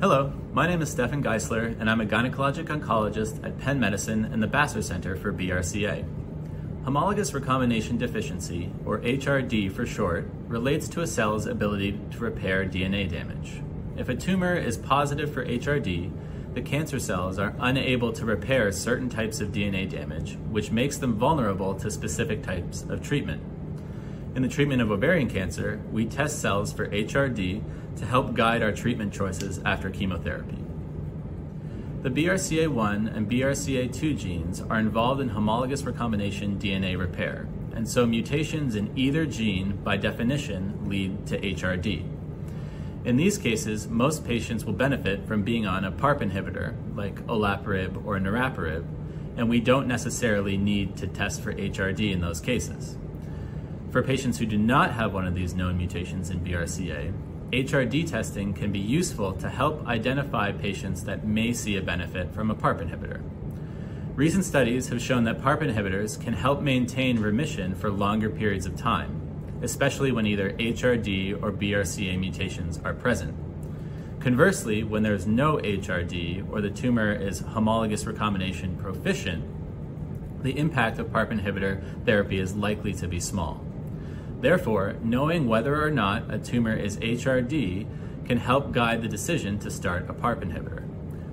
Hello, my name is Stefan Gysler, and I'm a gynecologic oncologist at Penn Medicine and the Basser Center for BRCA. Homologous recombination deficiency, or HRD for short, relates to a cell's ability to repair DNA damage. If a tumor is positive for HRD, the cancer cells are unable to repair certain types of DNA damage, which makes them vulnerable to specific types of treatment. In the treatment of ovarian cancer, we test cells for HRD to help guide our treatment choices after chemotherapy. The BRCA1 and BRCA2 genes are involved in homologous recombination DNA repair, and so mutations in either gene, by definition, lead to HRD. In these cases, most patients will benefit from being on a PARP inhibitor, like olaparib or niraparib, and we don't necessarily need to test for HRD in those cases. For patients who do not have one of these known mutations in BRCA, HRD testing can be useful to help identify patients that may see a benefit from a PARP inhibitor. Recent studies have shown that PARP inhibitors can help maintain remission for longer periods of time, especially when either HRD or BRCA mutations are present. Conversely, when there's no HRD or the tumor is homologous recombination proficient, the impact of PARP inhibitor therapy is likely to be small. Therefore, knowing whether or not a tumor is HRD can help guide the decision to start a PARP inhibitor.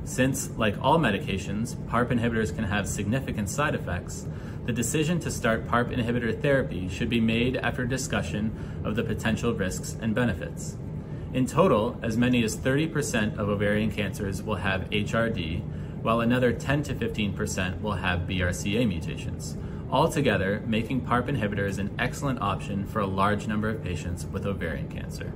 Since, like all medications, PARP inhibitors can have significant side effects, the decision to start PARP inhibitor therapy should be made after discussion of the potential risks and benefits. In total, as many as 30% of ovarian cancers will have HRD, while another 10 to 15% will have BRCA mutations. Altogether, making PARP inhibitors an excellent option for a large number of patients with ovarian cancer.